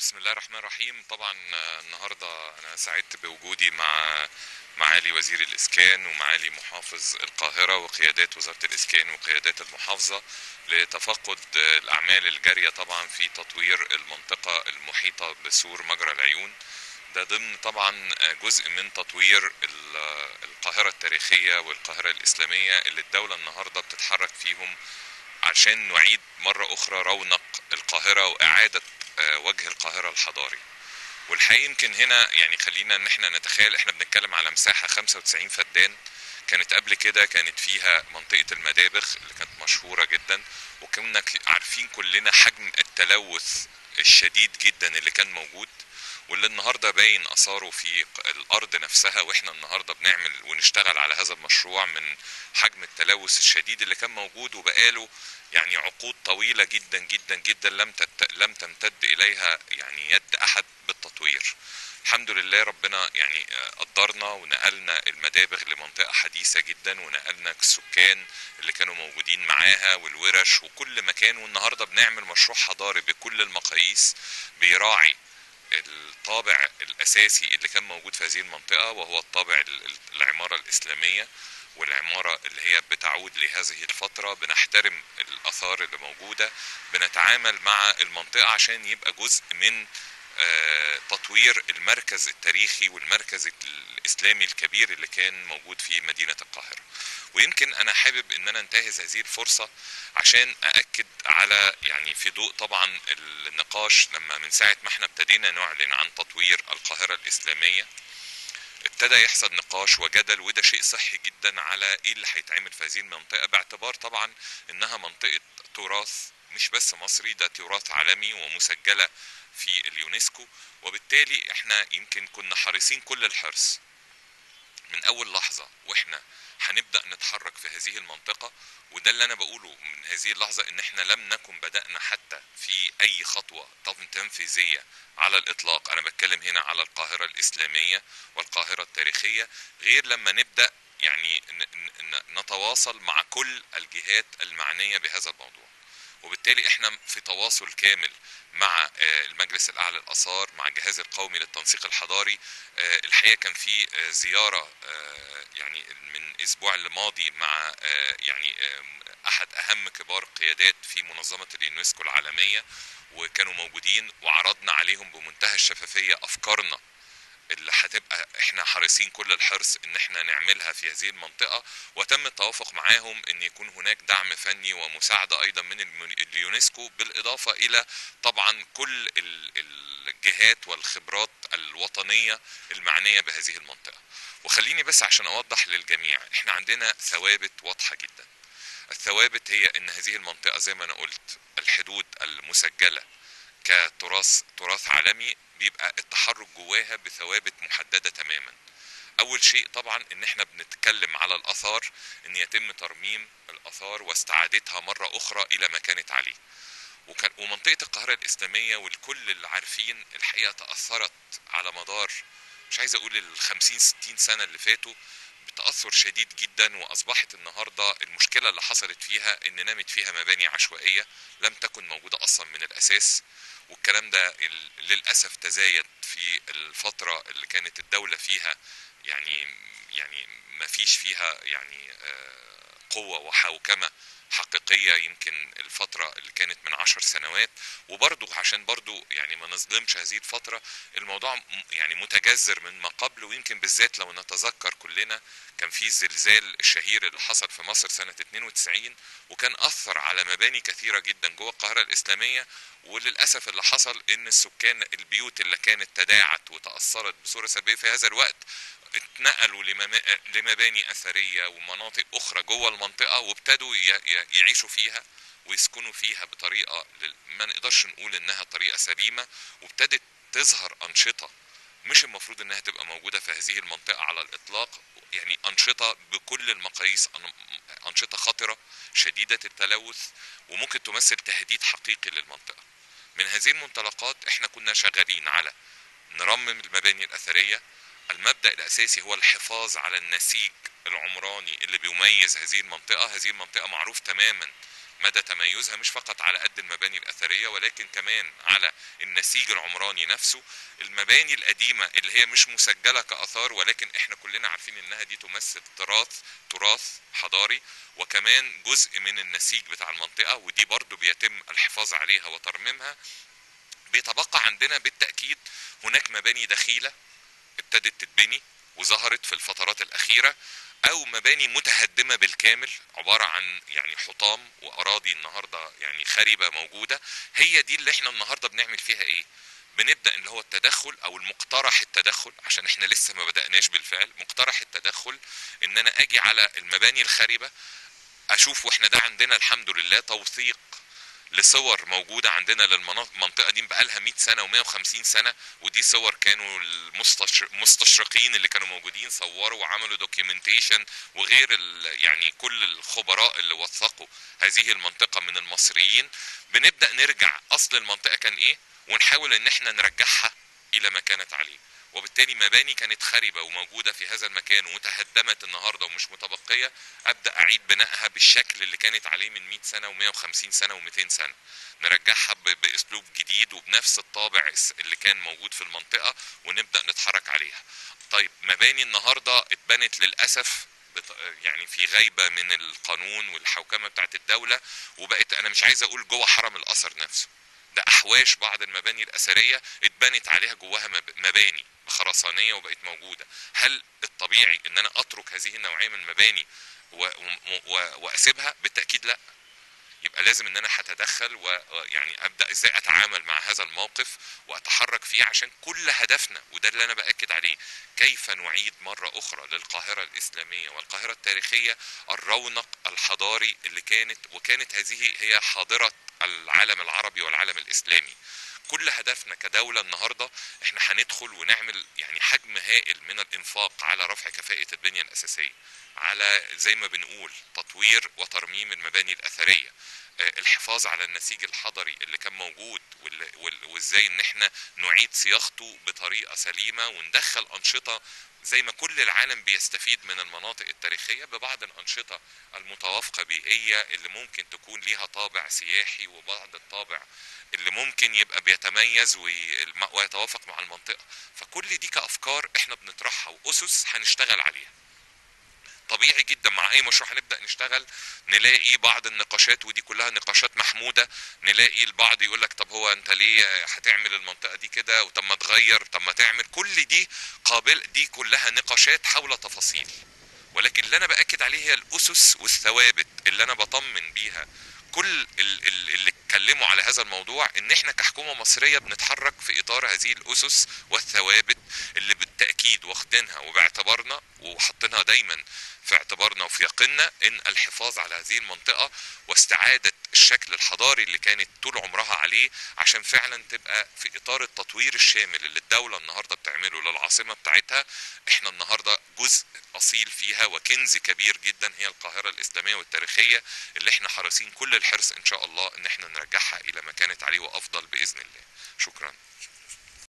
بسم الله الرحمن الرحيم. طبعا النهارده أنا سعدت بوجودي مع معالي وزير الإسكان ومعالي محافظ القاهرة وقيادات وزارة الإسكان وقيادات المحافظة لتفقد الأعمال الجارية طبعا في تطوير المنطقة المحيطة بسور مجرى العيون. ده ضمن طبعا جزء من تطوير القاهرة التاريخية والقاهرة الإسلامية اللي الدولة النهارده بتتحرك فيهم عشان نعيد مرة أخرى رونق القاهرة وإعادة وجه القاهرة الحضاري. والحقيقة يمكن هنا يعني خلينا إن إحنا نتخيل إحنا بنتكلم على مساحة 95 فدان. كانت قبل كده كانت فيها منطقة المدابغ اللي كانت مشهورة جدا. وكنا عارفين كلنا حجم التلوث الشديد جدا اللي كان موجود. واللي النهارده باين آثاره في الأرض نفسها وإحنا النهارده بنعمل ونشتغل على هذا المشروع من حجم التلوث الشديد اللي كان موجود وبقاله يعني عقود طويلة جدا جدا جدا لم. لم تمتد إليها يعني يد أحد بالتطوير. الحمد لله ربنا يعني قدرنا ونقلنا المدابغ لمنطقة حديثة جدا ونقلنا السكان اللي كانوا موجودين معاها والورش وكل مكان والنهاردة بنعمل مشروع حضاري بكل المقاييس بيراعي الطابع الأساسي اللي كان موجود في هذه المنطقة وهو الطابع العمارة الإسلامية والعمارة اللي هي بتعود لهذه الفترة. بنحترم الآثار اللي موجودة بنتعامل مع المنطقة عشان يبقى جزء من تطوير المركز التاريخي والمركز الإسلامي الكبير اللي كان موجود في مدينة القاهرة. ويمكن أنا حابب إن أنا انتهز هذه الفرصة عشان أأكد على يعني في ضوء طبعا النقاش لما من ساعة ما إحنا ابتدينا نعلن عن تطوير القاهرة الإسلامية ابتدى يحصل نقاش وجدل وده شيء صحي جدا على إيه اللي هيتعمل في هذه المنطقة باعتبار طبعا إنها منطقة تراث مش بس مصري ده تراث عالمي ومسجلة في اليونسكو. وبالتالي إحنا يمكن كنا حريصين كل الحرص من أول لحظة وإحنا هنبدأ نتحرك في هذه المنطقة. وده اللي أنا بقوله من هذه اللحظة إن إحنا لم نكن بدأنا حتى في أي خطوة تنفيذية على الإطلاق. أنا بتكلم هنا على القاهرة الإسلامية والقاهرة التاريخية. غير لما نبدأ يعني نتواصل مع كل الجهات المعنية بهذا الموضوع. وبالتالي إحنا في تواصل كامل مع المجلس الأعلى للآثار مع الجهاز القومي للتنسيق الحضاري. الحقيقة كان في زيارة يعني من الأسبوع الماضي مع يعني أحد أهم كبار القيادات في منظمة اليونسكو العالمية وكانوا موجودين وعرضنا عليهم بمنتهى الشفافية أفكارنا اللي هتبقى إحنا حريصين كل الحرص إن إحنا نعملها في هذه المنطقة وتم التوافق معاهم إن يكون هناك دعم فني ومساعدة أيضا من اليونسكو بالإضافة إلى طبعا كل الجهات والخبرات الوطنية المعنية بهذه المنطقة. وخليني بس عشان أوضح للجميع إحنا عندنا ثوابت واضحة جدا. الثوابت هي إن هذه المنطقة زي ما أنا قلت الحدود المسجلة كتراث تراث عالمي بيبقى التحرك جواها بثوابت محددة تماما. أول شيء طبعا إن إحنا بنتكلم على الآثار إن يتم ترميم الآثار واستعادتها مرة أخرى إلى ما كانت عليه وكان ومنطقة القاهرة الإسلامية والكل اللي عارفين الحقيقة تأثرت على مدار مش عايز أقول ال 50 60 سنة اللي فاتوا بتأثر شديد جدا وأصبحت النهاردة المشكلة اللي حصلت فيها إن نامت فيها مباني عشوائية لم تكن موجودة أصلا من الأساس. والكلام ده للأسف تزايد في الفترة اللي كانت الدولة فيها يعني يعني ما فيش فيها يعني قوة وحوكمة. حقيقية يمكن الفترة اللي كانت من عشر سنوات وبرضو عشان برضو يعني ما نظلمش هذه الفترة الموضوع يعني متجذر من ما قبل ويمكن بالذات لو نتذكر كلنا كان في الزلزال الشهير اللي حصل في مصر سنة 92 وكان أثر على مباني كثيرة جدا جوه القاهرة الإسلامية وللأسف اللي حصل إن السكان البيوت اللي كانت تداعت وتأثرت بصورة سلبية في هذا الوقت اتنقلوا لمباني أثرية ومناطق أخرى جوه المنطقة وابتدوا يعيشوا فيها ويسكنوا فيها بطريقة ما نقدرش نقول إنها طريقة سليمة وابتدت تظهر أنشطة مش المفروض إنها تبقى موجودة في هذه المنطقة على الإطلاق يعني أنشطة بكل المقاييس أنشطة خطرة شديدة التلوث وممكن تمثل تهديد حقيقي للمنطقة. من هذه المنطلقات إحنا كنا شغالين على نرمم المباني الأثرية المبدأ الأساسي هو الحفاظ على النسيج العمراني اللي بيميز هذه المنطقة هذه المنطقة معروف تماما مدى تميزها مش فقط على قد المباني الأثرية ولكن كمان على النسيج العمراني نفسه. المباني القديمة اللي هي مش مسجلة كآثار ولكن إحنا كلنا عارفين إنها دي تمثل تراث تراث حضاري وكمان جزء من النسيج بتاع المنطقة ودي برضو بيتم الحفاظ عليها وترميمها. بيتبقى عندنا بالتأكيد هناك مباني دخيلة ابتدت تتبني وظهرت في الفترات الأخيرة. أو مباني متهدمة بالكامل عبارة عن يعني حطام وأراضي النهارده يعني خربه موجودة. هي دي اللي إحنا النهارده بنعمل فيها إيه؟ بنبدأ اللي هو التدخل أو المقترح التدخل عشان إحنا لسه ما بدأناش بالفعل. مقترح التدخل إن أنا أجي على المباني الخربه أشوف وإحنا ده عندنا الحمد لله توثيق لصور موجودة عندنا للمنطقة دي بقالها 100 سنة و150 سنة ودي صور كانوا المستشرقين اللي كانوا موجودين صوروا وعملوا دوكيومنتيشن وغير يعني كل الخبراء اللي وثقوا هذه المنطقة من المصريين. بنبدأ نرجع أصل المنطقة كان إيه ونحاول إن إحنا نرجعها إلى ما كانت عليه. وبالتالي مباني كانت خربة وموجودة في هذا المكان وتهدمت النهاردة ومش متبقية أبدأ أعيد بنائها بالشكل اللي كانت عليه من 100 سنة و150 سنة و200 سنة. نرجعها بأسلوب جديد وبنفس الطابع اللي كان موجود في المنطقة ونبدأ نتحرك عليها. طيب مباني النهاردة اتبنت للأسف يعني في غيبة من القانون والحوكمة بتاعت الدولة وبقت أنا مش عايز أقول جوه حرم الأثر نفسه. ده أحواش بعض المباني الأثرية اتبنت عليها جواها مباني. خرسانية وبقت موجودة. هل الطبيعي إن أنا أترك هذه النوعية من المباني وأسيبها؟ بالتأكيد لأ. يبقى لازم إن أنا هتدخل ويعني أبدأ إزاي أتعامل مع هذا الموقف وأتحرك فيه عشان كل هدفنا وده اللي أنا بأكد عليه كيف نعيد مرة أخرى للقاهرة الإسلامية والقاهرة التاريخية الرونق الحضاري اللي كانت وكانت هذه هي حاضرة العالم العربي والعالم الإسلامي. كل هدفنا كدولة النهاردة إحنا هندخل ونعمل يعني حجم هائل من الإنفاق على رفع كفاءة البنية الأساسية على زي ما بنقول تطوير وترميم المباني الأثرية. الحفاظ على النسيج الحضري اللي كان موجود وإزاي إن إحنا نعيد صياغته بطريقة سليمة وندخل أنشطة زي ما كل العالم بيستفيد من المناطق التاريخية ببعض الأنشطة المتوافقة بيئية اللي ممكن تكون ليها طابع سياحي وبعض الطابع اللي ممكن يبقى بيتميز ويتوافق مع المنطقة. فكل دي كأفكار إحنا بنطرحها وأسس هنشتغل عليها. طبيعي جدا مع أي مشروع هنبدأ نشتغل نلاقي بعض النقاشات ودي كلها نقاشات محمودة نلاقي البعض يقول لك طب هو أنت ليه هتعمل المنطقة دي كده؟ وطب ما تغير طب ما تعمل. كل دي قابل دي كلها نقاشات حول تفاصيل. ولكن اللي أنا بأكد عليه هي الأسس والثوابت اللي أنا بطمن بيها. كل اللي اتكلموا على هذا الموضوع إن إحنا كحكومة مصرية بنتحرك في إطار هذه الأسس والثوابت بالتأكيد واخدينها وباعتبارنا وحاطينها دايما في اعتبارنا وفي يقيننا إن الحفاظ على هذه المنطقة واستعادة الشكل الحضاري اللي كانت طول عمرها عليه عشان فعلا تبقى في إطار التطوير الشامل اللي الدولة النهارده بتعمله للعاصمة بتاعتها إحنا النهارده جزء أصيل فيها وكنز كبير جدا هي القاهرة الإسلامية والتاريخية اللي إحنا حريصين كل الحرص إن شاء الله إن إحنا نرجعها إلى ما كانت عليه وأفضل بإذن الله. شكرا.